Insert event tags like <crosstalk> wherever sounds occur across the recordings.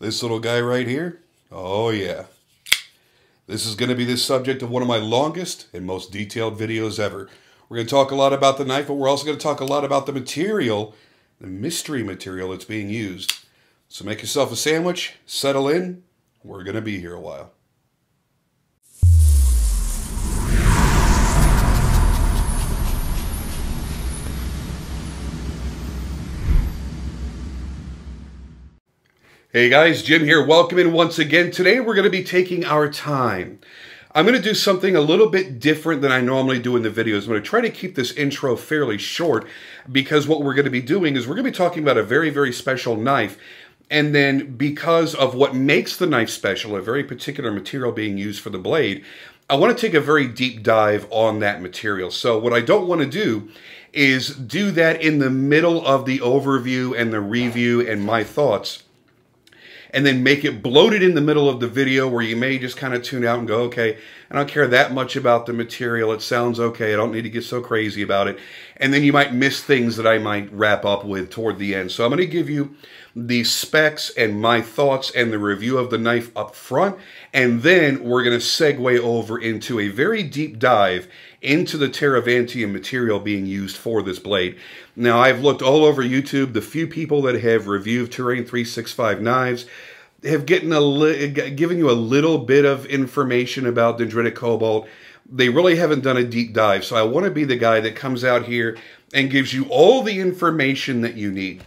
This little guy right here? Oh yeah. This is going to be the subject of one of my longest and most detailed videos ever. We're going to talk a lot about the knife, but we're also going to talk a lot about the material, the mystery material that's being used. So make yourself a sandwich, settle in. We're going to be here a while. Hey guys, Jim here. Welcome in once again. Today we're going to be taking our time. I'm going to do something a little bit different than I normally do in the videos. I'm going to try to keep this intro fairly short because what we're going to be doing is we're going to be talking about a very, very special knife. And then because of what makes the knife special, a very particular material being used for the blade, I want to take a very deep dive on that material. So what I don't want to do is do that in the middle of the overview and the review and my thoughts and then make it bloated in the middle of the video where you may just kind of tune out and go, okay, I don't care that much about the material. It sounds okay. I don't need to get so crazy about it. And then you might miss things that I might wrap up with toward the end. So I'm going to give you the specs and my thoughts and the review of the knife up front. And then we're going to segue over into a very deep dive into the Terravantium material being used for this blade. Now, I've looked all over YouTube. The few people that have reviewed Terrain 365 knives have getting a given you a little bit of information about dendritic cobalt. They really haven't done a deep dive. So I want to be the guy that comes out here and gives you all the information that you need.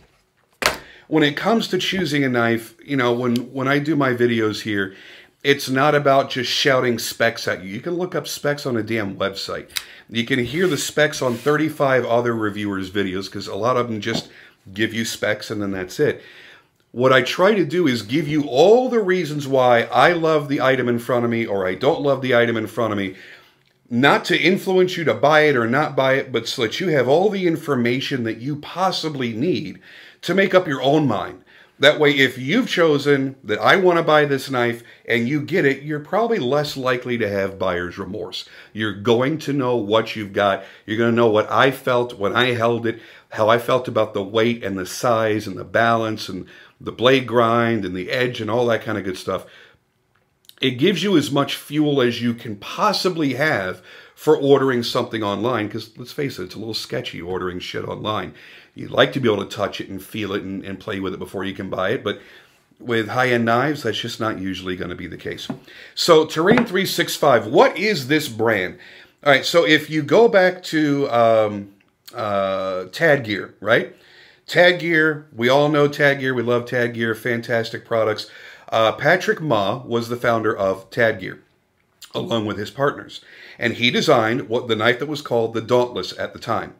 When it comes to choosing a knife, you know, when, when I do my videos here, it's not about just shouting specs at you. You can look up specs on a damn website. You can hear the specs on 35 other reviewers' videos because a lot of them just give you specs and then that's it. What I try to do is give you all the reasons why I love the item in front of me or I don't love the item in front of me. Not to influence you to buy it or not buy it, but so that you have all the information that you possibly need to make up your own mind. That way, if you've chosen that I want to buy this knife and you get it, you're probably less likely to have buyer's remorse. You're going to know what you've got. You're going to know what I felt when I held it, how I felt about the weight and the size and the balance and the blade grind and the edge and all that kind of good stuff. It gives you as much fuel as you can possibly have for ordering something online because let's face it, it's a little sketchy ordering shit online. You'd like to be able to touch it and feel it and, and play with it before you can buy it, but with high-end knives, that's just not usually going to be the case. So Terrain 365, what is this brand? All right, so if you go back to um, uh, Tad Gear, right? Tad Gear, we all know Tad Gear. We love Tad Gear, fantastic products. Uh, Patrick Ma was the founder of Tad Gear, along with his partners. And he designed what the knife that was called the Dauntless at the time.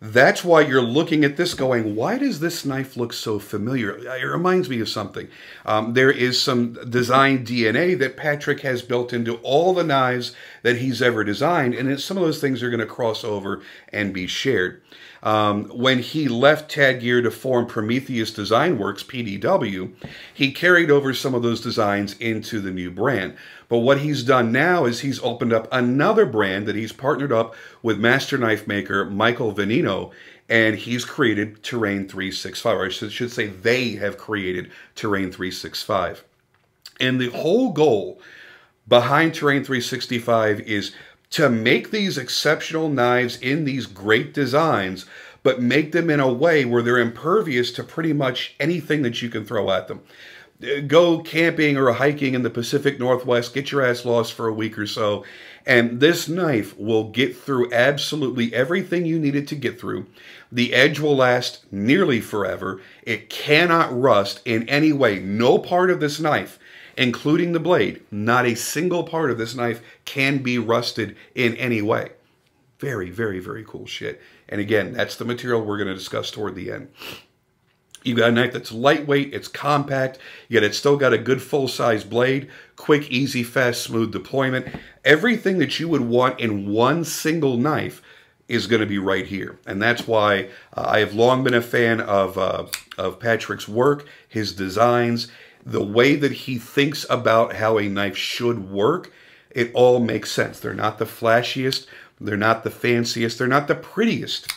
That's why you're looking at this going, why does this knife look so familiar? It reminds me of something. Um, there is some design DNA that Patrick has built into all the knives that he's ever designed, and some of those things are going to cross over and be shared. Um, when he left Tad Gear to form Prometheus Design Works, PDW, he carried over some of those designs into the new brand. But what he's done now is he's opened up another brand that he's partnered up with master knife maker Michael Vagnino, and he's created Terrain 365, or I should say they have created Terrain 365. And the whole goal behind Terrain 365 is to make these exceptional knives in these great designs, but make them in a way where they're impervious to pretty much anything that you can throw at them. Go camping or hiking in the Pacific Northwest, get your ass lost for a week or so, and this knife will get through absolutely everything you need it to get through. The edge will last nearly forever. It cannot rust in any way. No part of this knife including the blade. Not a single part of this knife can be rusted in any way. Very, very, very cool shit. And again, that's the material we're going to discuss toward the end. You've got a knife that's lightweight, it's compact, yet it's still got a good full-size blade, quick, easy, fast, smooth deployment. Everything that you would want in one single knife is going to be right here. And that's why uh, I have long been a fan of, uh, of Patrick's work, his designs, the way that he thinks about how a knife should work, it all makes sense. They're not the flashiest, they're not the fanciest, they're not the prettiest,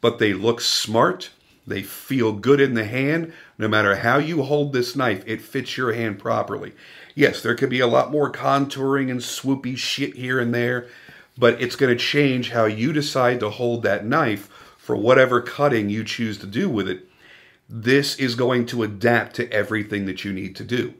but they look smart, They feel good in the hand. No matter how you hold this knife, it fits your hand properly. Yes, there could be a lot more contouring and swoopy shit here and there, but it's going to change how you decide to hold that knife for whatever cutting you choose to do with it. This is going to adapt to everything that you need to do.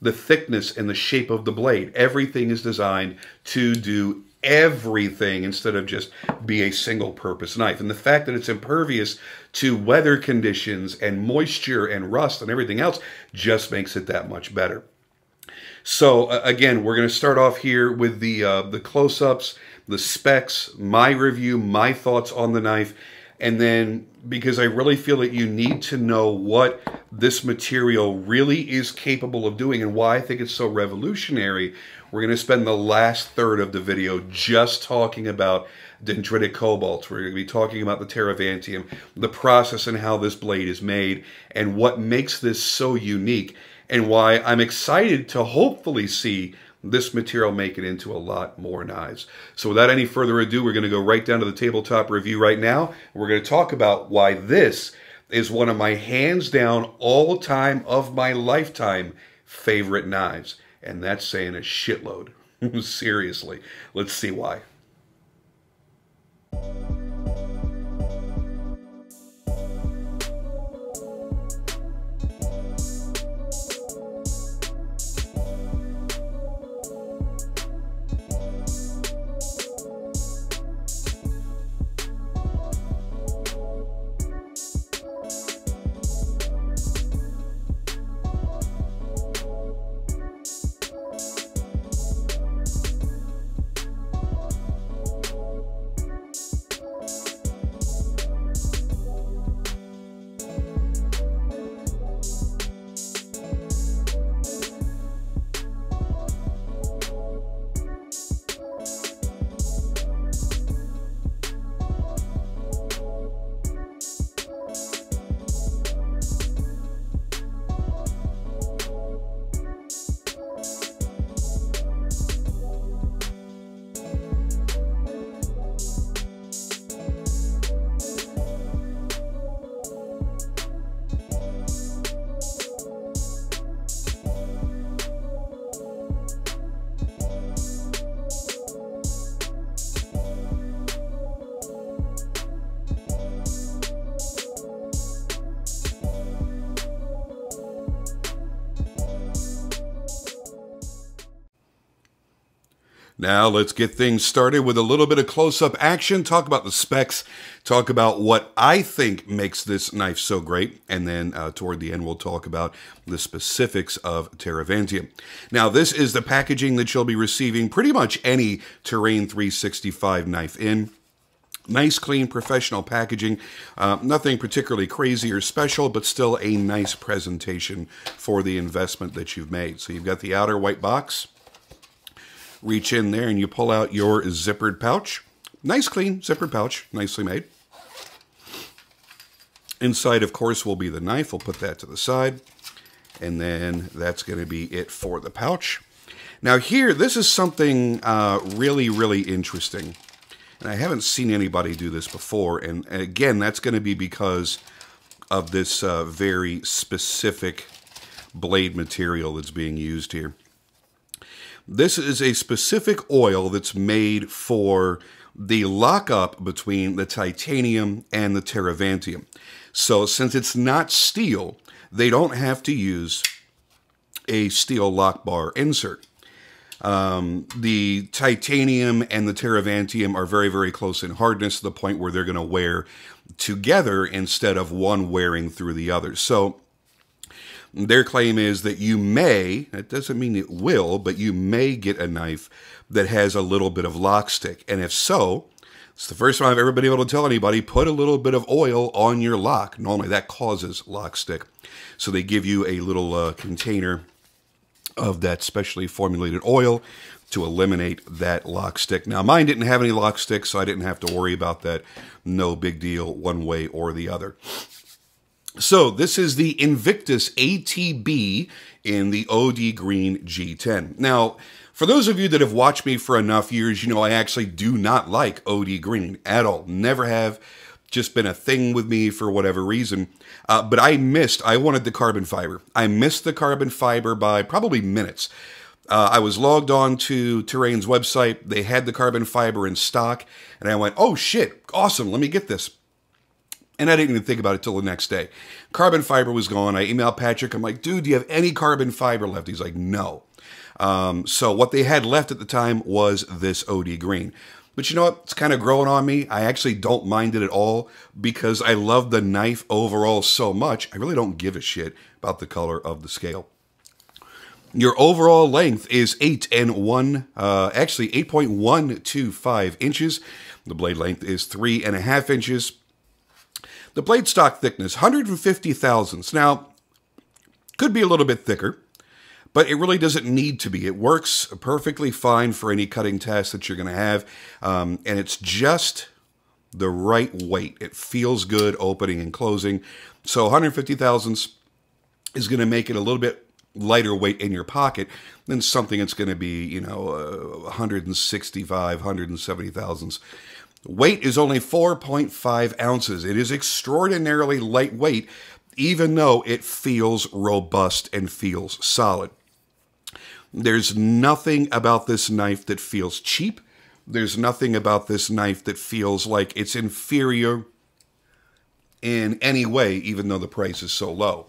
The thickness and the shape of the blade, everything is designed to do everything instead of just be a single purpose knife. And the fact that it's impervious to weather conditions and moisture and rust and everything else just makes it that much better. So again, we're going to start off here with the uh, the close-ups, the specs, my review, my thoughts on the knife, and then because I really feel that you need to know what this material really is capable of doing and why I think it's so revolutionary, we're going to spend the last third of the video just talking about dendritic cobalt. We're going to be talking about the Terravantium, the process and how this blade is made, and what makes this so unique, and why I'm excited to hopefully see this material make it into a lot more knives. So without any further ado, we're going to go right down to the tabletop review right now. We're going to talk about why this is one of my hands down all time of my lifetime favorite knives. And that's saying a shitload. <laughs> Seriously. Let's see why. Now let's get things started with a little bit of close-up action, talk about the specs, talk about what I think makes this knife so great, and then uh, toward the end we'll talk about the specifics of Terravantium. Now this is the packaging that you'll be receiving pretty much any Terrain 365 knife in. Nice, clean, professional packaging. Uh, nothing particularly crazy or special, but still a nice presentation for the investment that you've made. So you've got the outer white box reach in there and you pull out your zippered pouch. Nice clean zippered pouch, nicely made. Inside, of course, will be the knife. We'll put that to the side. And then that's going to be it for the pouch. Now here, this is something uh, really, really interesting. And I haven't seen anybody do this before. And, again, that's going to be because of this uh, very specific blade material that's being used here. This is a specific oil that's made for the lockup between the titanium and the Terravantium. So since it's not steel, they don't have to use a steel lock bar insert. Um, the titanium and the Terravantium are very, very close in hardness to the point where they're going to wear together instead of one wearing through the other. So their claim is that you may, that doesn't mean it will, but you may get a knife that has a little bit of lock stick. And if so, it's the first time I've ever been able to tell anybody put a little bit of oil on your lock. Normally that causes lock stick. So they give you a little uh, container of that specially formulated oil to eliminate that lock stick. Now mine didn't have any lock stick, so I didn't have to worry about that. No big deal one way or the other. So this is the Invictus ATB in the OD Green G10. Now, for those of you that have watched me for enough years, you know I actually do not like OD Green at all. Never have. just been a thing with me for whatever reason. Uh, but I missed, I wanted the carbon fiber. I missed the carbon fiber by probably minutes. Uh, I was logged on to Terrain's website. They had the carbon fiber in stock. And I went, oh shit, awesome, let me get this. And I didn't even think about it till the next day. Carbon fiber was gone. I emailed Patrick. I'm like, dude, do you have any carbon fiber left? He's like, no. Um, so what they had left at the time was this OD green. But you know what? It's kind of growing on me. I actually don't mind it at all because I love the knife overall so much. I really don't give a shit about the color of the scale. Your overall length is 8 and 1, uh, actually 8.125 inches. The blade length is 3.5 inches. The blade stock thickness, 150 thousandths. Now, could be a little bit thicker but it really doesn't need to be. It works perfectly fine for any cutting task that you're going to have, um, and it's just the right weight. It feels good opening and closing. So 150 thousandths is going to make it a little bit lighter weight in your pocket than something that's going to be, you know, uh, 165, 170 thousandths. Weight is only 4.5 ounces. It is extraordinarily lightweight, even though it feels robust and feels solid. There's nothing about this knife that feels cheap. There's nothing about this knife that feels like it's inferior in any way, even though the price is so low.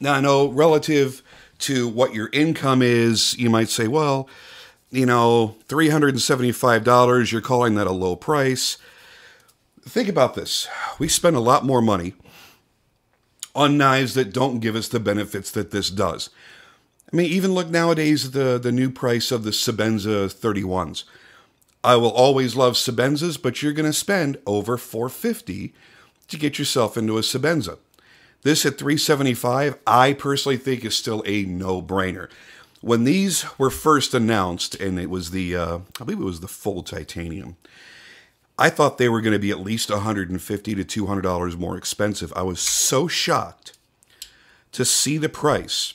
Now, I know relative to what your income is, you might say, well, you know, $375, you're calling that a low price. Think about this. We spend a lot more money on knives that don't give us the benefits that this does. I mean, even look nowadays the, the new price of the Sebenza 31s. I will always love Sebenzas, but you're going to spend over 450 to get yourself into a Sebenza. This at 375, I personally think is still a no-brainer. When these were first announced, and it was the, uh, I believe it was the full titanium, I thought they were going to be at least 150 to $200 more expensive. I was so shocked to see the price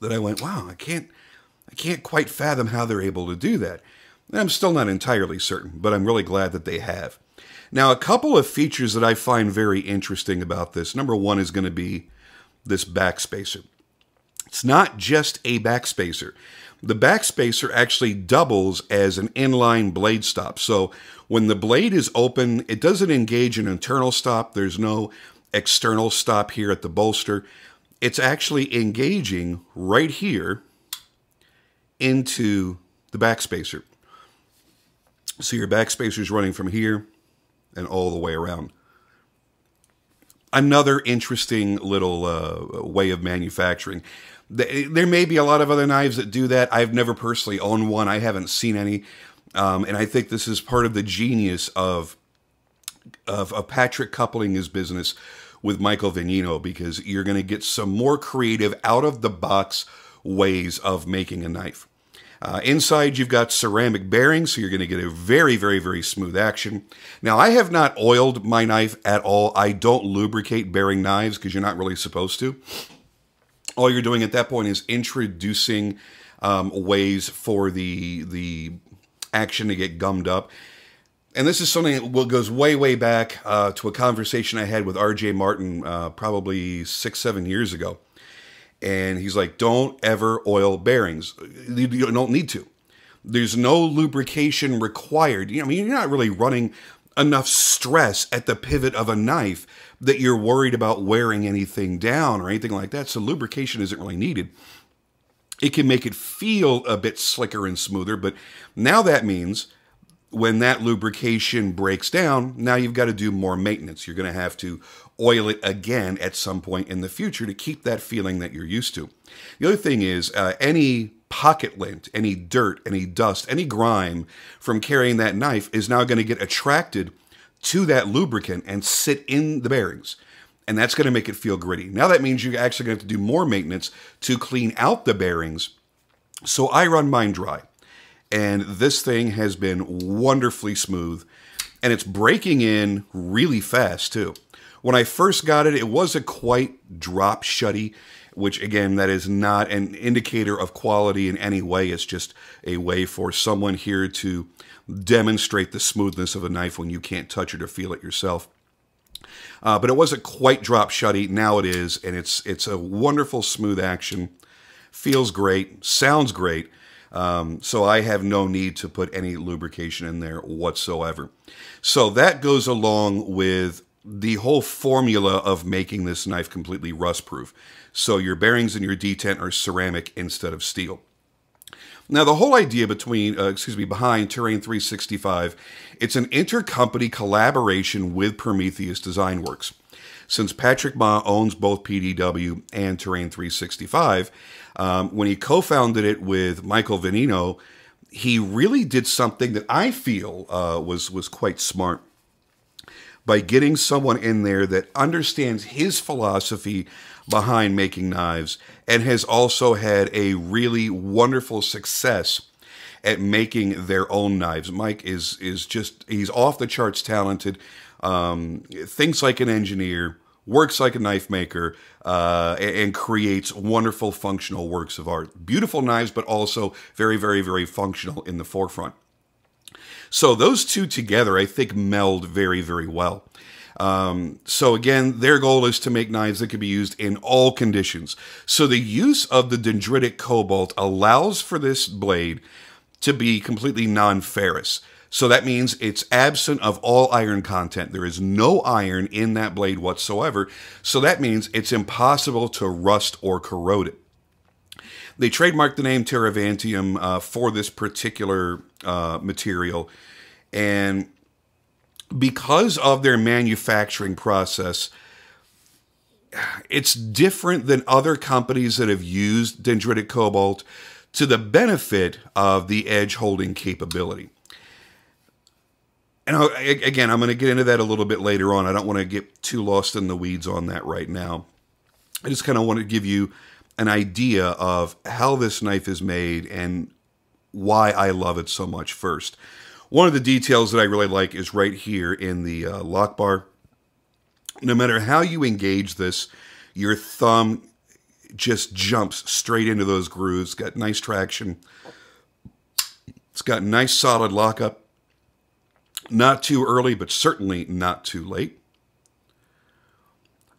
that I went, wow, I can't, I can't quite fathom how they're able to do that. And I'm still not entirely certain, but I'm really glad that they have. Now, a couple of features that I find very interesting about this. Number one is going to be this backspacer. It's not just a backspacer. The backspacer actually doubles as an inline blade stop. So when the blade is open, it doesn't engage an internal stop. There's no external stop here at the bolster it's actually engaging right here into the backspacer. So your backspacer is running from here and all the way around. Another interesting little uh, way of manufacturing. There may be a lot of other knives that do that. I've never personally owned one. I haven't seen any. Um, and I think this is part of the genius of, of, of Patrick coupling his business with Michael Vagnino because you're going to get some more creative, out of the box ways of making a knife. Uh, inside, you've got ceramic bearings, so you're going to get a very, very, very smooth action. Now, I have not oiled my knife at all. I don't lubricate bearing knives because you're not really supposed to. All you're doing at that point is introducing um, ways for the the action to get gummed up. And this is something that goes way, way back uh, to a conversation I had with RJ Martin uh, probably six, seven years ago. And he's like, don't ever oil bearings. You don't need to. There's no lubrication required. I mean, you're not really running enough stress at the pivot of a knife that you're worried about wearing anything down or anything like that. So lubrication isn't really needed. It can make it feel a bit slicker and smoother, but now that means when that lubrication breaks down, now you've got to do more maintenance. You're going to have to oil it again at some point in the future to keep that feeling that you're used to. The other thing is uh, any pocket lint, any dirt, any dust, any grime from carrying that knife is now going to get attracted to that lubricant and sit in the bearings. And that's going to make it feel gritty. Now that means you're actually going to have to do more maintenance to clean out the bearings. So I run mine dry. And this thing has been wonderfully smooth. And it's breaking in really fast, too. When I first got it, it was a quite drop shutty. which again, that is not an indicator of quality in any way. It's just a way for someone here to demonstrate the smoothness of a knife when you can't touch it or feel it yourself. Uh, but it wasn't quite drop shutty. Now it is, and it's it's a wonderful smooth action. Feels great, sounds great. Um, so I have no need to put any lubrication in there whatsoever. So that goes along with the whole formula of making this knife completely rust proof. So your bearings and your detent are ceramic instead of steel. Now, the whole idea between, uh, excuse me, behind Terrain 365, it's an intercompany collaboration with Prometheus Design Works. Since Patrick Ma owns both PDW and Terrain 365, um, when he co-founded it with Michael Vagnino, he really did something that I feel uh, was was quite smart by getting someone in there that understands his philosophy behind making knives and has also had a really wonderful success at making their own knives. Mike is is just he's off the charts talented. Um, thinks like an engineer, works like a knife maker, uh, and creates wonderful functional works of art. Beautiful knives, but also very, very, very functional in the forefront. So those two together, I think, meld very, very well. Um, so again, their goal is to make knives that can be used in all conditions. So the use of the dendritic cobalt allows for this blade to be completely non-ferrous. So that means it's absent of all iron content. There is no iron in that blade whatsoever. So that means it's impossible to rust or corrode it. They trademarked the name Terravantium uh, for this particular uh, material. And because of their manufacturing process, it's different than other companies that have used dendritic cobalt to the benefit of the edge holding capability. And again, I'm going to get into that a little bit later on. I don't want to get too lost in the weeds on that right now. I just kind of want to give you an idea of how this knife is made and why I love it so much first. One of the details that I really like is right here in the uh, lock bar. No matter how you engage this, your thumb just jumps straight into those grooves. Got nice traction. It's got nice solid lockup. Not too early, but certainly not too late.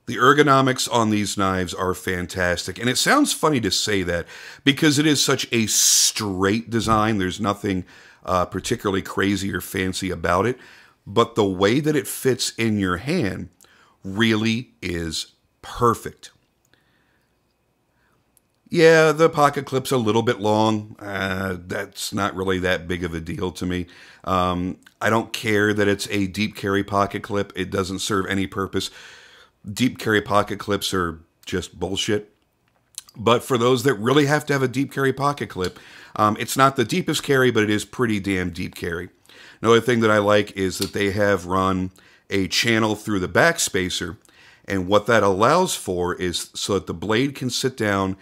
The ergonomics on these knives are fantastic. And it sounds funny to say that because it is such a straight design. There's nothing uh, particularly crazy or fancy about it. But the way that it fits in your hand really is perfect. Yeah, the pocket clip's a little bit long. Uh, that's not really that big of a deal to me. Um, I don't care that it's a deep carry pocket clip. It doesn't serve any purpose. Deep carry pocket clips are just bullshit. But for those that really have to have a deep carry pocket clip, um, it's not the deepest carry, but it is pretty damn deep carry. Another thing that I like is that they have run a channel through the back spacer. And what that allows for is so that the blade can sit down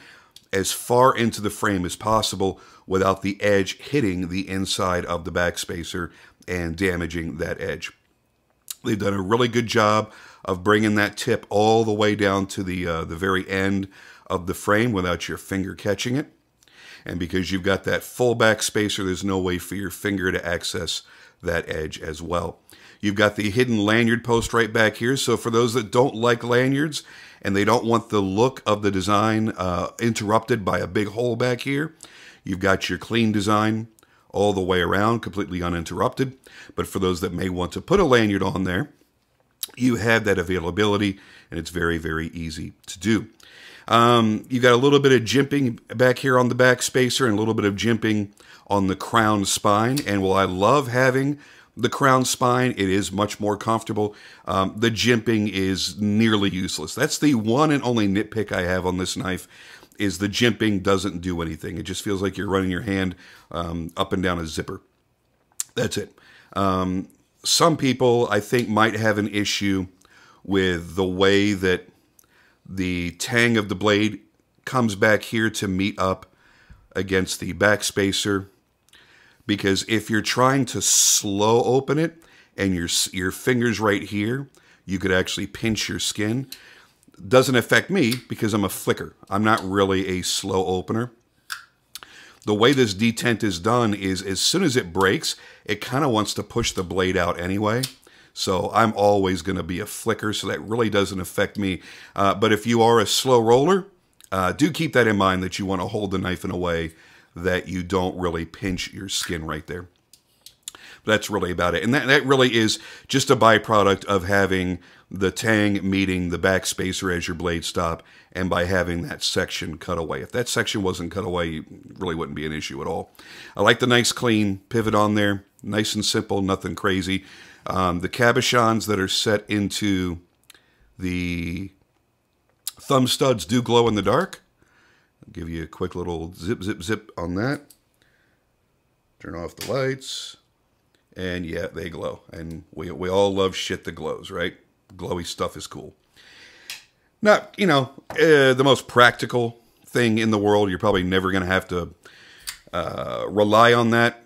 as far into the frame as possible without the edge hitting the inside of the back spacer and damaging that edge. They've done a really good job of bringing that tip all the way down to the uh, the very end of the frame without your finger catching it. And because you've got that full back spacer, there's no way for your finger to access that edge as well. You've got the hidden lanyard post right back here. So for those that don't like lanyards and they don't want the look of the design uh, interrupted by a big hole back here, you've got your clean design all the way around, completely uninterrupted. But for those that may want to put a lanyard on there, you have that availability and it's very, very easy to do. Um, you got a little bit of jimping back here on the back spacer and a little bit of jimping on the crown spine. And while I love having the crown spine, it is much more comfortable. Um, the jimping is nearly useless. That's the one and only nitpick I have on this knife is the jimping doesn't do anything. It just feels like you're running your hand um, up and down a zipper. That's it. Um, some people, I think, might have an issue with the way that the tang of the blade comes back here to meet up against the backspacer because if you're trying to slow open it and your your fingers right here, you could actually pinch your skin. Doesn't affect me because I'm a flicker. I'm not really a slow opener. The way this detent is done is as soon as it breaks, it kind of wants to push the blade out anyway. So I'm always going to be a flicker, so that really doesn't affect me. Uh, but if you are a slow roller, uh, do keep that in mind that you want to hold the knife in a way that you don't really pinch your skin right there. That's really about it. And that, that really is just a byproduct of having the tang meeting the back spacer as your blade stop and by having that section cut away. If that section wasn't cut away, it really wouldn't be an issue at all. I like the nice clean pivot on there. Nice and simple, nothing crazy. Um, the cabochons that are set into the thumb studs do glow in the dark. I'll give you a quick little zip, zip, zip on that. Turn off the lights. And yeah, they glow. And we, we all love shit that glows, right? Glowy stuff is cool. Not, you know, uh, the most practical thing in the world. You're probably never going to have to uh, rely on that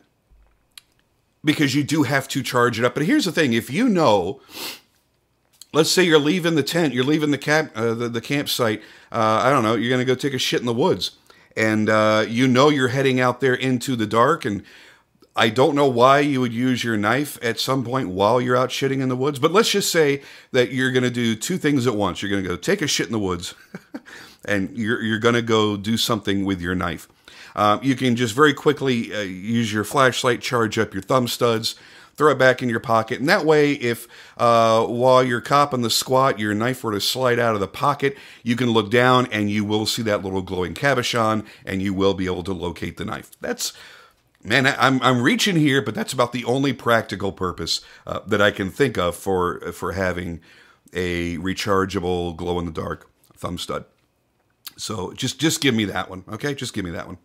because you do have to charge it up. But here's the thing: if you know, let's say you're leaving the tent, you're leaving the camp, uh, the, the campsite. Uh, I don't know, you're going to go take a shit in the woods, and uh, you know you're heading out there into the dark, and I don't know why you would use your knife at some point while you're out shitting in the woods. But let's just say that you're going to do two things at once. You're going to go take a shit in the woods, <laughs> and you're you're going to go do something with your knife. Um, you can just very quickly uh, use your flashlight, charge up your thumb studs, throw it back in your pocket. And that way, if uh, while you're copping the squat, your knife were to slide out of the pocket, you can look down and you will see that little glowing cabochon and you will be able to locate the knife. That's man, I'm I'm reaching here, but that's about the only practical purpose uh, that I can think of for for having a rechargeable glow in the dark thumb stud. So just just give me that one, okay? Just give me that one.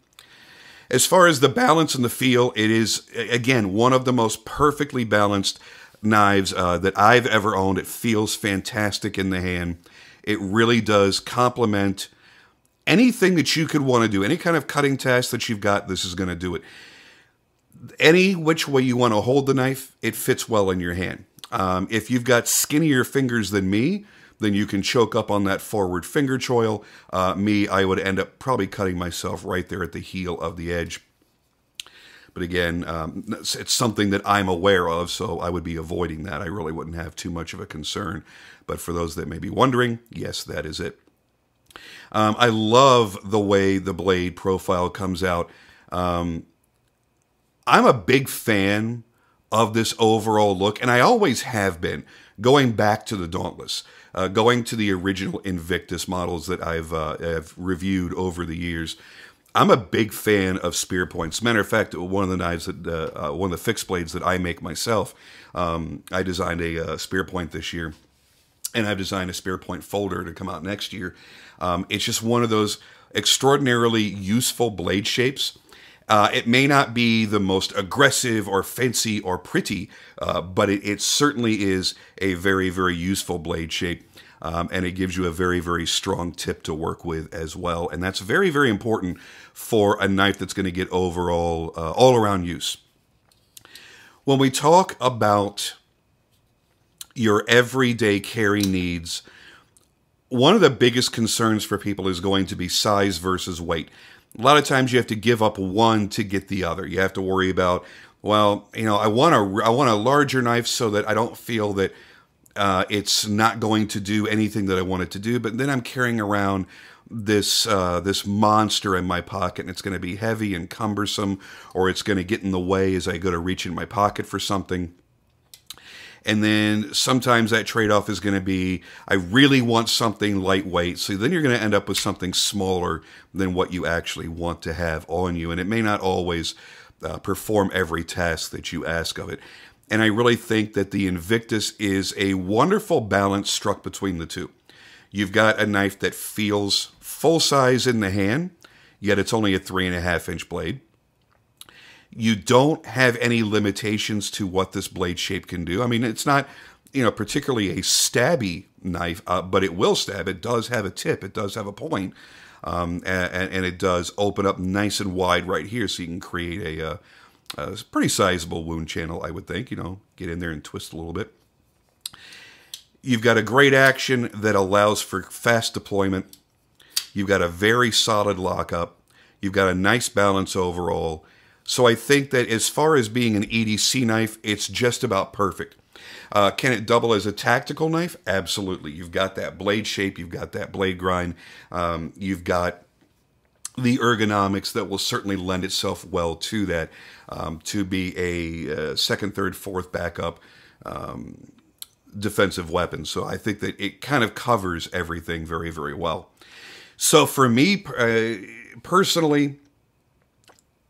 As far as the balance and the feel, it is, again, one of the most perfectly balanced knives uh, that I've ever owned. It feels fantastic in the hand. It really does complement anything that you could want to do, any kind of cutting task that you've got, this is going to do it. Any which way you want to hold the knife, it fits well in your hand. Um, if you've got skinnier fingers than me, then you can choke up on that forward finger choil. Uh, me, I would end up probably cutting myself right there at the heel of the edge. But again, um, it's, something that I'm aware of, so I would be avoiding that. I really wouldn't have too much of a concern. But for those that may be wondering, yes, that is it. Um, I love the way the blade profile comes out. Um, I'm a big fan of this overall look, and I always have been, going back to the Dauntless. Uh, going to the original Invictus models that I've, uh, have reviewed over the years, I'm a big fan of spear points. Matter of fact, one of the knives that uh, uh, one of the fixed blades that I make myself, um, I designed a, uh, spear point this year, and I've designed a spear point folder to come out next year. Um, it's just one of those extraordinarily useful blade shapes. Uh, it may not be the most aggressive or fancy or pretty, uh, but it, it, certainly is a very, very useful blade shape. Um, and it gives you a very, very strong tip to work with as well. And that's very, very important for a knife that's going to get overall, uh, all around use. When we talk about your everyday carry needs, one of the biggest concerns for people is going to be size versus weight a lot of times you have to give up one to get the other. You have to worry about, well, you know, I want a, I want a larger knife so that I don't feel that uh, it's not going to do anything that I want it to do. But then I'm carrying around this uh, this monster in my pocket, and it's going to be heavy and cumbersome, or it's going to get in the way as I go to reach in my pocket for something. And then sometimes that trade off is going to be I really want something lightweight. So then you're going to end up with something smaller than what you actually want to have on you. And it may not always uh, perform every task that you ask of it. And I really think that the Invictus is a wonderful balance struck between the two. You've got a knife that feels full size in the hand, yet it's only a three and a half inch blade. You don't have any limitations to what this blade shape can do. I mean, it's not, you know, particularly a stabby knife, uh, but it will stab. It does have a tip. It does have a point. Um, and, and, it does open up nice and wide right here so you can create a, uh, a pretty sizable wound channel, I would think. You know, get in there and twist a little bit. You've got a great action that allows for fast deployment. You've got a very solid lockup. You've got a nice balance overall. So I think that as far as being an EDC knife, it's just about perfect. Uh, can it double as a tactical knife? Absolutely. You've got that blade shape, you've got that blade grind, um, you've got the ergonomics that will certainly lend itself well to that um, to be a uh, second, third, fourth backup um, defensive weapon. So I think that it kind of covers everything very, very well. So for me uh, personally,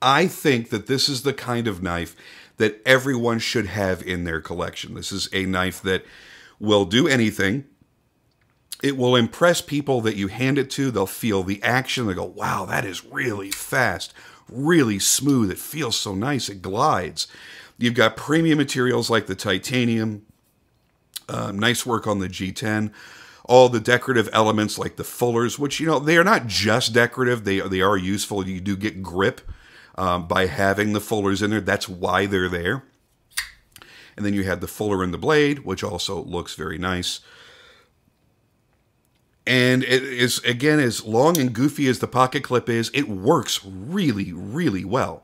I think that this is the kind of knife that everyone should have in their collection. This is a knife that will do anything. It will impress people that you hand it to. They'll feel the action. They go, wow, that is really fast, really smooth. It feels so nice. It glides. You've got premium materials like the titanium, uh, nice work on the G10 all the decorative elements like the fullers, which you know they are not just decorative; they they are useful. You do get grip um, by having the fullers in there. That's why they're there. And then you have the fuller in the blade, which also looks very nice. And it is, again, as long and goofy as the pocket clip is, it works really, really well.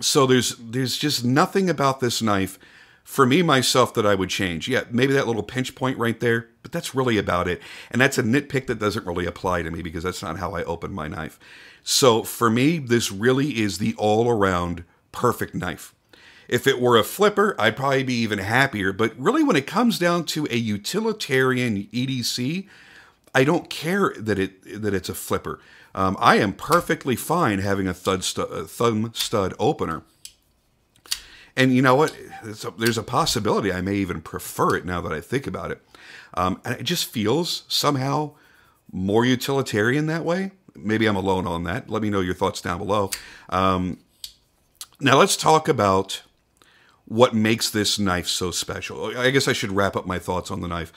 So there's there's just nothing about this knife for me myself that I would change. Yeah, maybe that little pinch point right there, but that's really about it. And that's a nitpick that doesn't really apply to me because that's not how I open my knife. So for me, this really is the all around perfect knife. If it were a flipper, I'd probably be even happier. But really, when it comes down to a utilitarian EDC, I don't care that it that it's a flipper. Um, I am perfectly fine having a, thud stu thumb stud opener. And you know what? A, there's a possibility I may even prefer it now that I think about it. Um, and it just feels somehow more utilitarian that way maybe I'm alone on that. Let me know your thoughts down below. Um, now let's talk about what makes this knife so special. I guess I should wrap up my thoughts on the knife.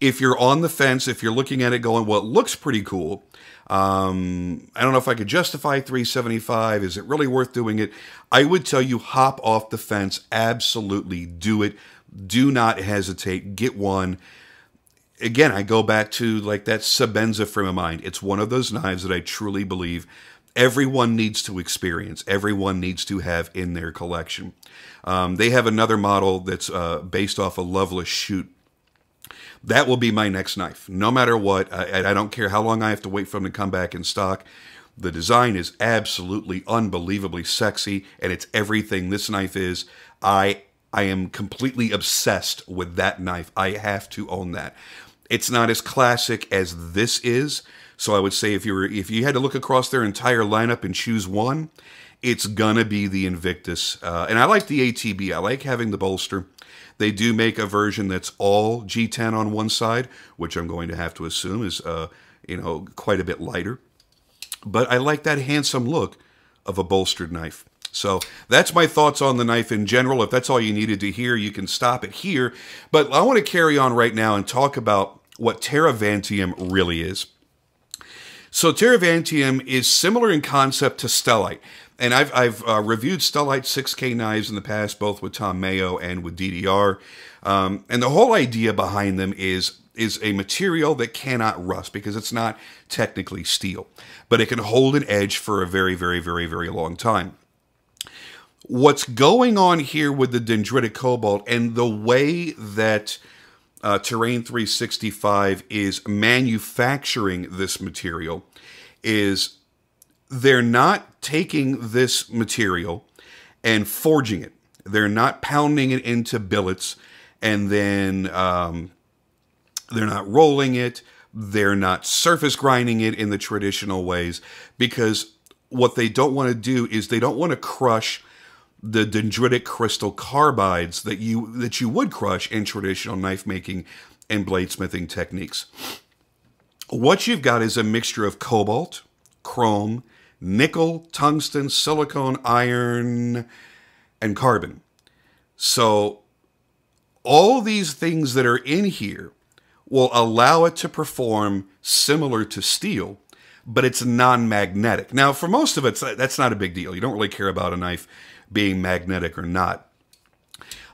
If you're on the fence, if you're looking at it going, well, it looks pretty cool. Um, I don't know if I could justify 375. Is it really worth doing it? I would tell you, hop off the fence. Absolutely do it. Do not hesitate. Get one again, I go back to like that Sebenza frame of mind. It's one of those knives that I truly believe everyone needs to experience, everyone needs to have in their collection. Um, they have another model that's uh, based off a Loveless shoot. That will be my next knife, no matter what. I, I don't care how long I have to wait for them to come back in stock. The design is absolutely unbelievably sexy, and it's everything this knife is. I I am completely obsessed with that knife. I have to own that. It's not as classic as this is. So I would say if you were if you had to look across their entire lineup and choose one, it's gonna be the Invictus. Uh, and I like the ATB. I like having the bolster. They do make a version that's all G10 on one side, which I'm going to have to assume is uh, you know quite a bit lighter. But I like that handsome look of a bolstered knife. So that's my thoughts on the knife in general. If that's all you needed to hear, you can stop it here. But I want to carry on right now and talk about what Terravantium really is. So Terravantium is similar in concept to Stellite. And I've, I've uh, reviewed Stellite 6K knives in the past, both with Tom Mayo and with DDR. Um, and the whole idea behind them is is a material that cannot rust because it's not technically steel, but it can hold an edge for a very, very, very, very long time what's going on here with the dendritic cobalt and the way that uh, Terrain 365 is manufacturing this material is they're not taking this material and forging it. They're not pounding it into billets and then um, they're not rolling it. They're not surface grinding it in the traditional ways because what they don't want to do is they don't want to crush the dendritic crystal carbides that you that you would crush in traditional knife making and bladesmithing techniques. What you've got is a mixture of cobalt, chrome, nickel, tungsten, silicon, iron, and carbon. So all these things that are in here will allow it to perform similar to steel, but it's non-magnetic. Now, for most of it, that's not a big deal. You don't really care about a knife being magnetic or not.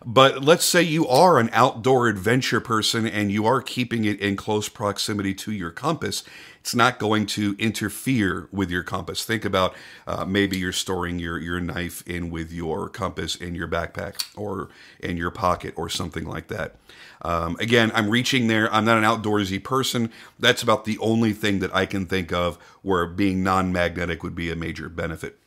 But let's say you are an outdoor adventure person and you are keeping it in close proximity to your compass. It's not going to interfere with your compass. Think about uh, maybe you're storing your, your knife in with your compass in your backpack or in your pocket or something like that. Um, again, I'm reaching there. I'm not an outdoorsy person. That's about the only thing that I can think of where being non magnetic would be a major benefit.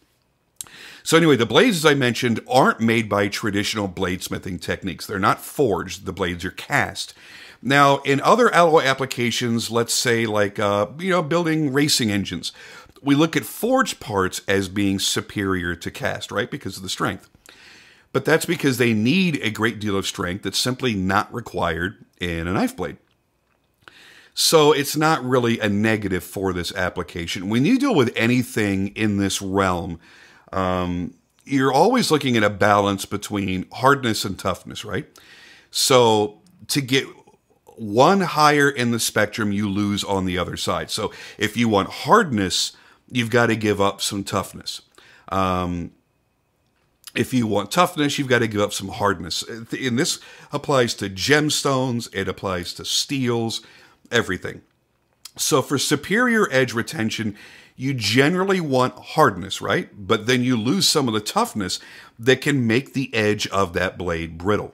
So anyway, the blades, as I mentioned, aren't made by traditional bladesmithing techniques. They're not forged. The blades are cast. Now, in other alloy applications, let's say like, uh, you know, building racing engines, we look at forged parts as being superior to cast, right? Because of the strength. But that's because they need a great deal of strength that's simply not required in a knife blade. So it's not really a negative for this application. When you deal with anything in this realm, um, you're always looking at a balance between hardness and toughness, right? So to get one higher in the spectrum, you lose on the other side. So if you want hardness, you've got to give up some toughness. Um, if you want toughness, you've got to give up some hardness. And this applies to gemstones, it applies to steels, everything. So for superior edge retention, you generally want hardness, right? But then you lose some of the toughness that can make the edge of that blade brittle.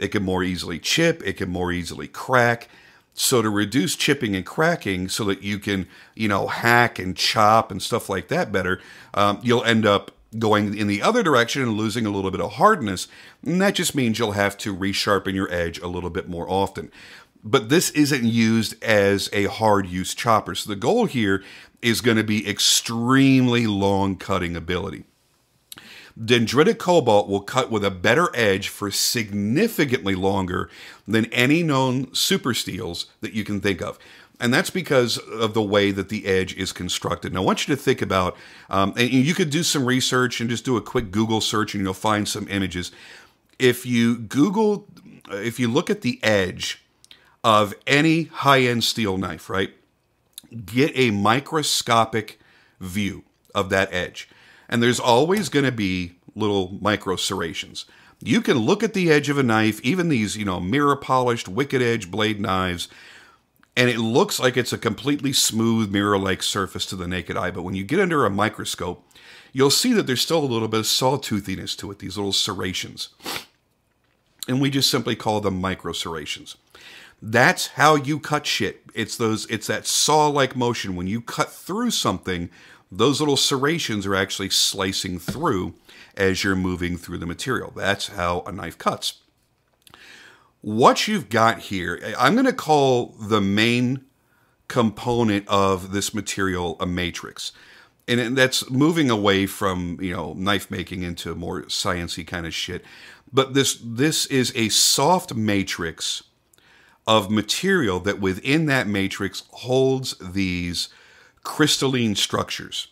It can more easily chip, it can more easily crack. So to reduce chipping and cracking so that you can, you know, hack and chop and stuff like that better, um, you'll end up going in the other direction and losing a little bit of hardness. And that just means you'll have to resharpen your edge a little bit more often but this isn't used as a hard use chopper. So the goal here is going to be extremely long cutting ability. Dendritic cobalt will cut with a better edge for significantly longer than any known super steels that you can think of. And that's because of the way that the edge is constructed. Now, I want you to think about, um, and you could do some research and just do a quick Google search and you'll find some images. If you Google, if you look at the edge of any high end steel knife, right? Get a microscopic view of that edge. And there's always going to be little micro serrations. You can look at the edge of a knife, even these, you know, mirror polished, wicked edge blade knives, and it looks like it's a completely smooth mirror like surface to the naked eye. But when you get under a microscope, you'll see that there's still a little bit of sawtoothiness to it, these little serrations. And we just simply call them micro serrations. That's how you cut shit. It's those it's that saw-like motion when you cut through something, those little serrations are actually slicing through as you're moving through the material. That's how a knife cuts. What you've got here, I'm going to call the main component of this material a matrix. And that's moving away from, you know, knife making into more sciency kind of shit. But this this is a soft matrix of material that within that matrix holds these crystalline structures.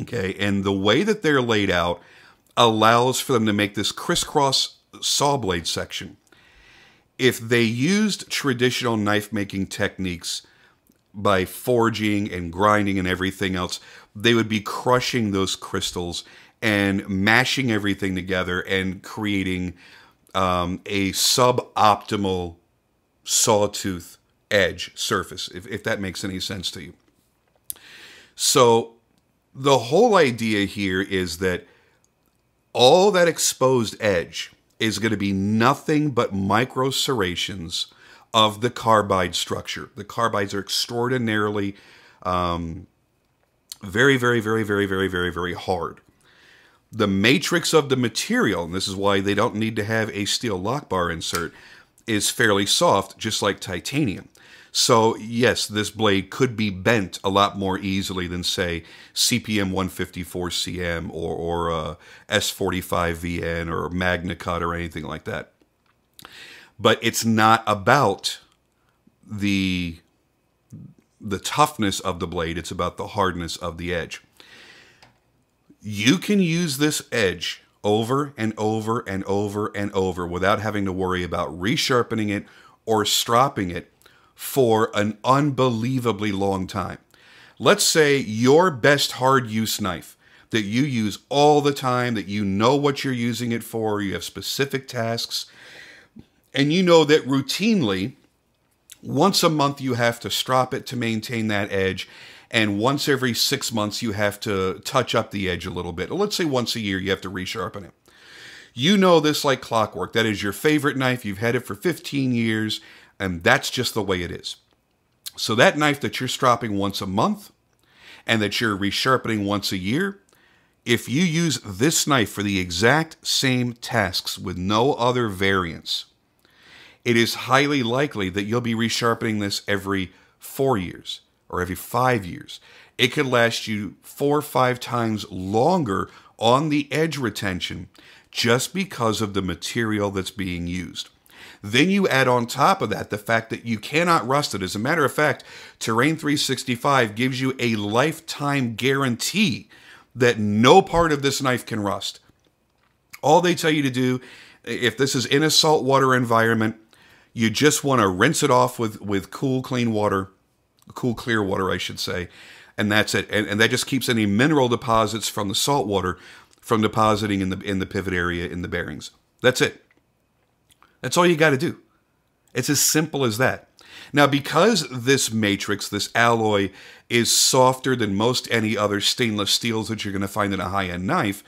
Okay, and the way that they're laid out allows for them to make this crisscross saw blade section. If they used traditional knife making techniques by forging and grinding and everything else, they would be crushing those crystals and mashing everything together and creating um, a suboptimal sawtooth edge surface, if, if that makes any sense to you. So the whole idea here is that all that exposed edge is going to be nothing but micro serrations of the carbide structure. The carbides are extraordinarily um, very, very, very, very, very, very, very hard. The matrix of the material, and this is why they don't need to have a steel lock bar insert, is fairly soft, just like titanium. So, yes, this blade could be bent a lot more easily than, say, CPM 154CM or, or uh, S45VN or MagnaCut or anything like that. But it's not about the the toughness of the blade, it's about the hardness of the edge. You can use this edge over and over and over and over without having to worry about resharpening it or stropping it for an unbelievably long time. Let's say your best hard use knife that you use all the time, that you know what you're using it for, you have specific tasks, and you know that routinely, once a month you have to strop it to maintain that edge, and once every six months you have to touch up the edge a little bit. Let's say once a year you have to resharpen it. You know this like clockwork. That is your favorite knife. You've had it for 15 years, and that's just the way it is. So that knife that you're stropping once a month and that you're resharpening once a year, if you use this knife for the exact same tasks with no other variants, it is highly likely that you'll be resharpening this every four years or every five years. It could last you four or five times longer on the edge retention just because of the material that's being used. Then you add on top of that the fact that you cannot rust it. As a matter of fact, Terrain 365 gives you a lifetime guarantee that no part of this knife can rust. All they tell you to do, if this is in a saltwater environment, you just want to rinse it off with, with cool, clean water, cool, clear water, I should say, and that's it. And, and that just keeps any mineral deposits from the salt water from depositing in the in the pivot area in the bearings. That's it. That's all you got to do. It's as simple as that. Now, because this matrix, this alloy, is softer than most any other stainless steels that you're going to find in a high end knife,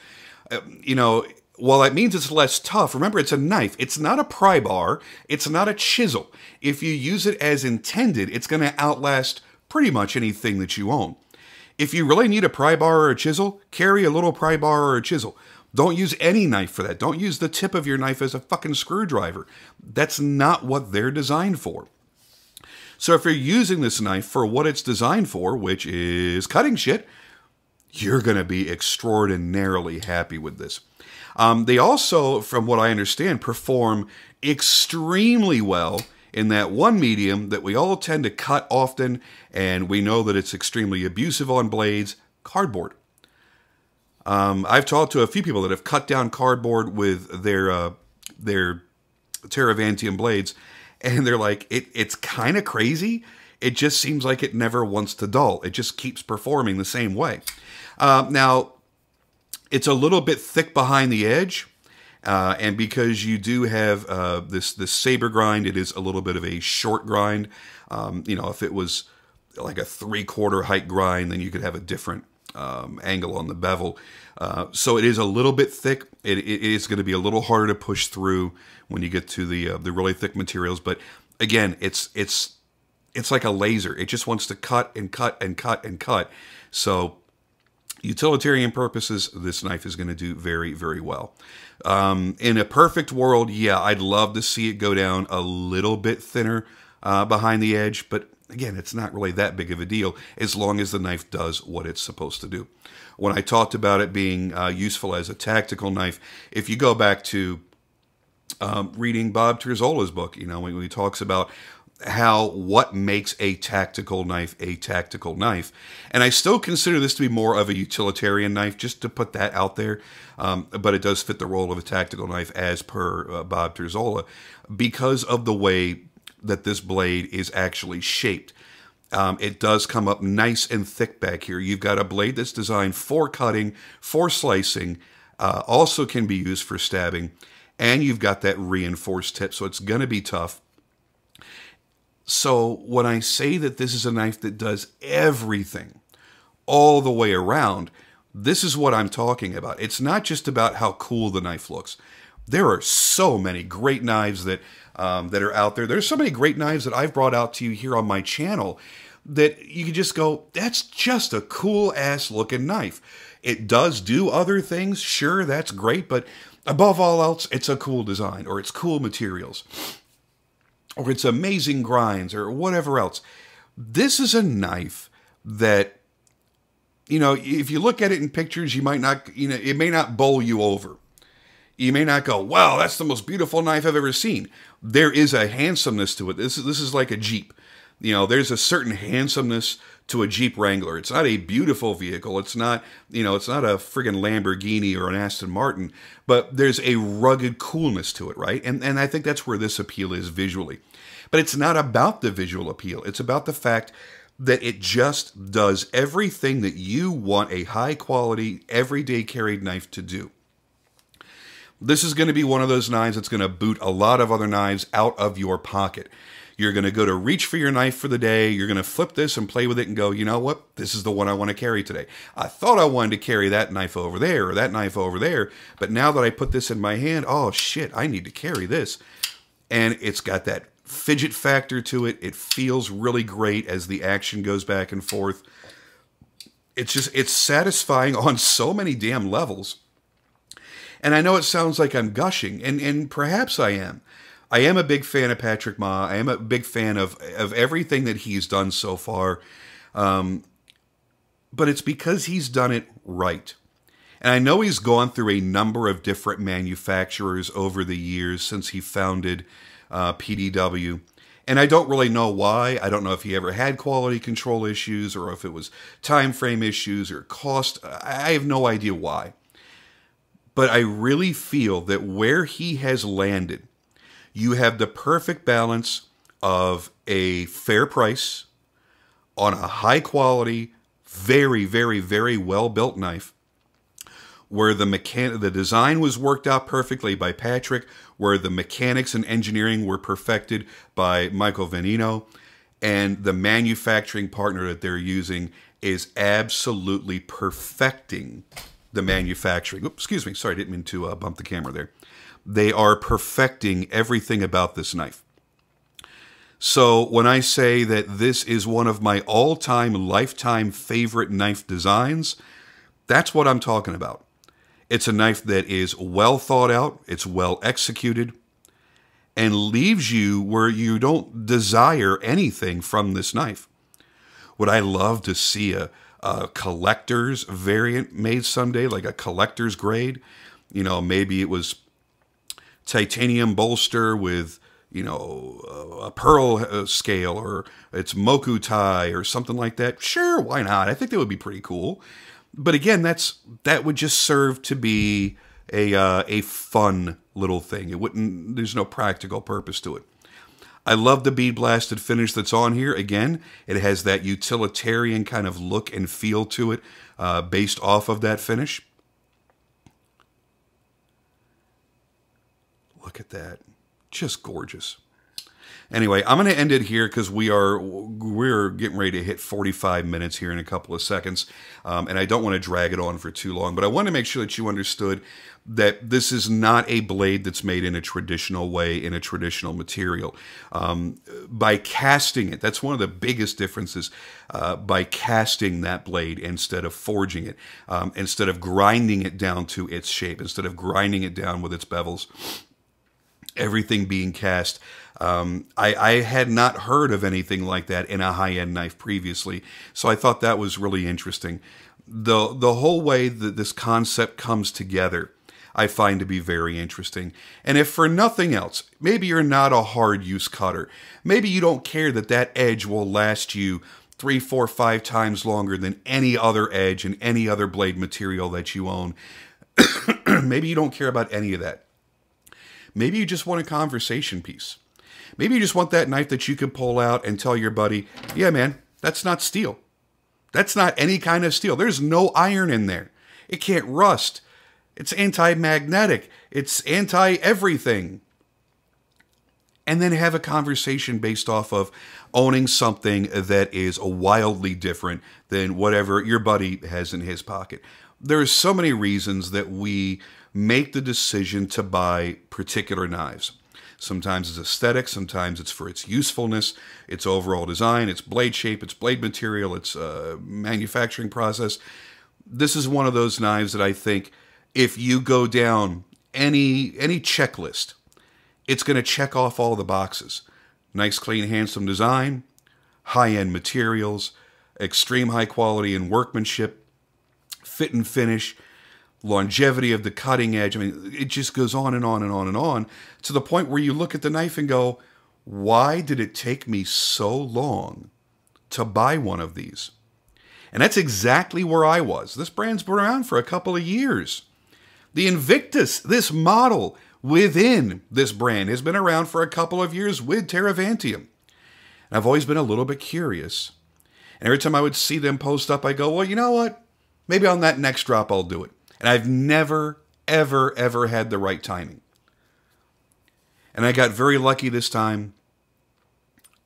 uh, you know, while that means it's less tough, remember it's a knife. It's not a pry bar. It's not a chisel. If you use it as intended, it's going to outlast pretty much anything that you own. If you really need a pry bar or a chisel, carry a little pry bar or a chisel. Don't use any knife for that. Don't use the tip of your knife as a fucking screwdriver. That's not what they're designed for. So if you're using this knife for what it's designed for, which is cutting shit, you're going to be extraordinarily happy with this. Um, they also, from what I understand, perform extremely well in that one medium that we all tend to cut often, and we know that it's extremely abusive on blades cardboard. Um, I've talked to a few people that have cut down cardboard with their uh, their Terravantium blades, <laughs> and they're like, it, it's kind of crazy. It just seems like it never wants to dull. It just keeps performing the same way. Uh, now, it's a little bit thick behind the edge, uh, and because you do have uh, this this saber grind, it is a little bit of a short grind. Um, you know, if it was like a three quarter height grind, then you could have a different um, angle on the bevel. Uh, so it is a little bit thick. It, it is going to be a little harder to push through when you get to the uh, the really thick materials. But again, it's it's it's like a laser. It just wants to cut and cut and cut and cut. So utilitarian purposes, this knife is going to do very very well. Um, in a perfect world, yeah, I'd love to see it go down a little bit thinner uh, behind the edge, but again, it's not really that big of a deal as long as the knife does what it's supposed to do. When I talked about it being uh, useful as a tactical knife, if you go back to um, reading Bob Terzuola's book, you know, when he talks about how what makes a tactical knife a tactical knife. And I still consider this to be more of a utilitarian knife, just to put that out there. Um, but it does fit the role of a tactical knife as per uh, Bob Terzuola because of the way that this blade is actually shaped. Um, it does come up nice and thick back here. You've got a blade that's designed for cutting, for slicing, uh, also can be used for stabbing, and you've got that reinforced tip, so it's going to be tough. So when I say that this is a knife that does everything all the way around, this is what I'm talking about. It's not just about how cool the knife looks. There are so many great knives that um, that are out there. There's so many great knives that I've brought out to you here on my channel that you can just go, that's just a cool ass looking knife. It does do other things, sure, that's great, but above all else, it's a cool design or it's cool materials or it's amazing grinds or whatever else. This is a knife that you know, if you look at it in pictures, you might not, you know, it may not bowl you over you may not go, wow, that's the most beautiful knife I've ever seen. There is a handsomeness to it. This is, this is like a Jeep. You know, there's a certain handsomeness to a Jeep Wrangler. It's not a beautiful vehicle. It's not, you know, it's not a friggin' Lamborghini or an Aston Martin, but there's a rugged coolness to it, right? And and I think that's where this appeal is visually. But it's not about the visual appeal. It's about the fact that it just does everything that you want a high quality, everyday carried knife to do. This is going to be one of those knives that's going to boot a lot of other knives out of your pocket. You're going to go to reach for your knife for the day. You're going to flip this and play with it and go, you know what? This is the one I want to carry today. I thought I wanted to carry that knife over there or that knife over there, but now that I put this in my hand, oh shit, I need to carry this. And it's got that fidget factor to it. It feels really great as the action goes back and forth. It's just, it's satisfying on so many damn levels. And I know it sounds like I'm gushing, and, and perhaps I am. I am a big fan of Patrick Ma. I am a big fan of of everything that he's done so far. Um, but it's because he's done it right. And I know he's gone through a number of different manufacturers over the years since he founded uh, PDW. And I don't really know why. I don't know if he ever had quality control issues or if it was time frame issues or cost. I have no idea why. But I really feel that where he has landed you have the perfect balance of a fair price on a high quality, very, very, very well built knife where the mechan- the design was worked out perfectly by Patrick, where the mechanics and engineering were perfected by Michael Vagnino, and the manufacturing partner that they're using is absolutely perfecting the manufacturing. Oops, excuse me, sorry, I didn't mean to uh, bump the camera there. They are perfecting everything about this knife. So when I say that this is one of my all time, lifetime favorite knife designs, that's what I'm talking about. It's a knife that is well thought out, it's well executed, and leaves you where you don't desire anything from this knife. Would I love to see a, a collector's variant made someday, like a collector's grade? You know, maybe it was titanium bolster with you know a pearl uh, scale or it's mokuti or something like that. Sure why not? I think that would be pretty cool. But again that's that would just serve to be a uh, a fun little thing. It wouldn't there's no practical purpose to it. I love the bead blasted finish that's on here. Again, it has that utilitarian kind of look and feel to it uh, based off of that finish. Look at that. Just gorgeous. Anyway, I'm going to end it here because we are we're getting ready to hit 45 minutes here in a couple of seconds, um, and I don't want to drag it on for too long. But I want to make sure that you understood that this is not a blade that's made in a traditional way in a traditional material. Um, by casting it, that's one of the biggest differences. Uh, by casting that blade instead of forging it, um, instead of grinding it down to its shape, instead of grinding it down with its bevels everything being cast. Um, I, I, had not heard of anything like that in a high end knife previously, so I thought that was really interesting. the The whole way that this concept comes together, I find to be very interesting. And if for nothing else, maybe you're not a hard use cutter, maybe you don't care that that edge will last you three, four, five times longer than any other edge and any other blade material that you own. <coughs> maybe you don't care about any of that Maybe you just want a conversation piece. Maybe you just want that knife that you can pull out and tell your buddy, yeah, man, that's not steel. That's not any kind of steel. There's no iron in there. It can't rust. It's anti magnetic. It's anti everything. And then have a conversation based off of owning something that is wildly different than whatever your buddy has in his pocket. There's so many reasons that we make the decision to buy particular knives. Sometimes it's aesthetic, sometimes it's for its usefulness, its overall design, its blade shape, its blade material, its uh, manufacturing process. This is one of those knives that I think if you go down any any checklist, it's going to check off all the boxes. Nice, clean, handsome design, high-end materials, extreme high quality and workmanship, fit and finish, longevity of the cutting edge. I mean, it just goes on and on and on and on to the point where you look at the knife and go, why did it take me so long to buy one of these? And that's exactly where I was. This brand's been around for a couple of years. The Invictus, this model within this brand, has been around for a couple of years with Terravantium. And I've always been a little bit curious. And every time I would see them post up, I go, well, you know what? Maybe on that next drop, I'll do it. And I've never, ever, ever had the right timing. And I got very lucky this time.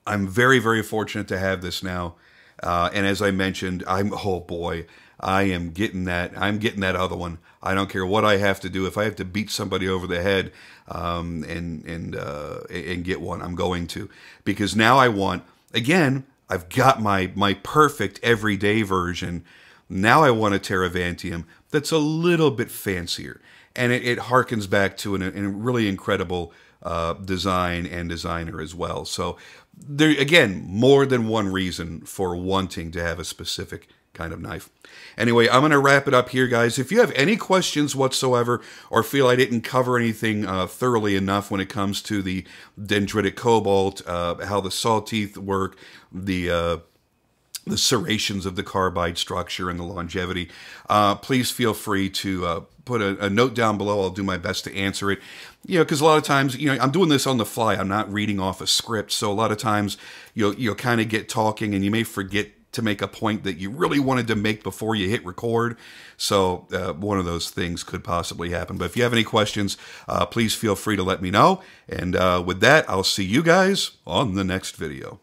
I'm very, very fortunate to have this now. Uh, and as I mentioned, I'm, oh boy, I am getting that. I'm getting that other one. I don't care what I have to do. If I have to beat somebody over the head um, and and uh, and get one, I'm going to because now I want again. I've got my my perfect everyday version. Now I want a Terravantium that's a little bit fancier, and it, it harkens back to an, a really incredible uh, design and designer as well. So there again, more than one reason for wanting to have a specific kind of knife. Anyway, I'm going to wrap it up here, guys. If you have any questions whatsoever or feel I didn't cover anything uh, thoroughly enough when it comes to the dendritic cobalt, uh, how the saw teeth work, the uh, the serrations of the carbide structure and the longevity, uh, please feel free to uh, put a, a, note down below. I'll do my best to answer it. You know, because a lot of times, you know, I'm doing this on the fly. I'm not reading off a script, so a lot of times you'll you'll kind of get talking and you may forget to make a point that you really wanted to make before you hit record. So uh, one of those things could possibly happen. But if you have any questions, uh, please feel free to let me know. And uh, with that, I'll see you guys on the next video.